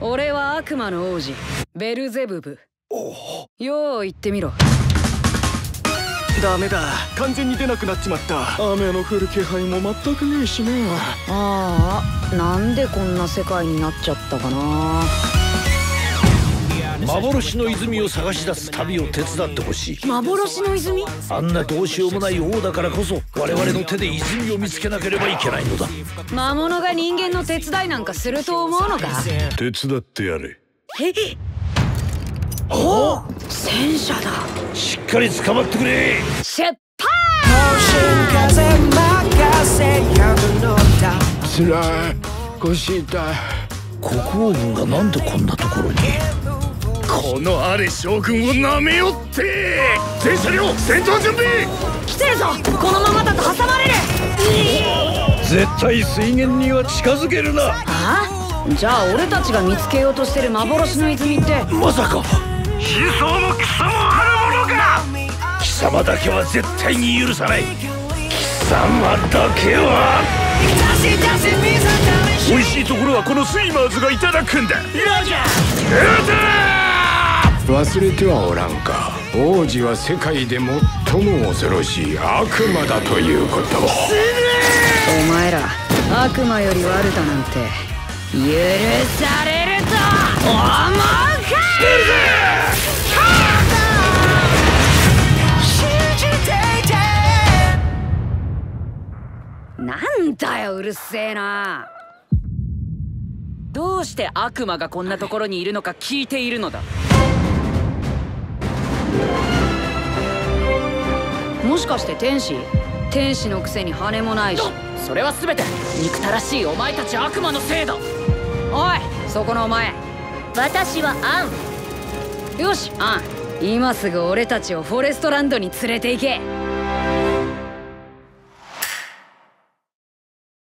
俺は悪魔の王子ベルゼブブ。よう言ってみろ。ダメだ。完全に出なくなっちまった。雨の降る気配も全くねえしな。ああなんでこんな世界になっちゃったかな幻の泉を探し出す旅を手伝ってほしい。幻の泉？あんなどうしようもない王だからこそ我々の手で泉を見つけなければいけないのだ。魔物が人間の手伝いなんかすると思うのか？手伝ってやれ。え？お？戦車だ。しっかり捕まってくれ。出発つらい。腰痛い。国王軍がなんでこんなところに？このアレ将軍をなめよって。全車両戦闘準備。来てるぞ。このままだと挟まれる。絶対水源には近づけるな。あじゃあ俺たちが見つけようとしてる幻の泉って。まさか。悲壮も草もあるものが。貴様だけは絶対に許さない。貴様だけは。美味しいところはこのスイマーズがいただくんだ忘れてはおらんか。王子は世界で最も恐ろしい悪魔だということ。お前ら悪魔より悪だなんて許されると思うか？なんだようるせえな。どうして悪魔がこんなところにいるのか聞いているのだ？もしかして天使？天使のくせに羽もないし。それは全て憎たらしいお前たち悪魔のせいだ。おいそこのお前。私はアン。よしアン。今すぐ俺たちをフォレストランドに連れて行け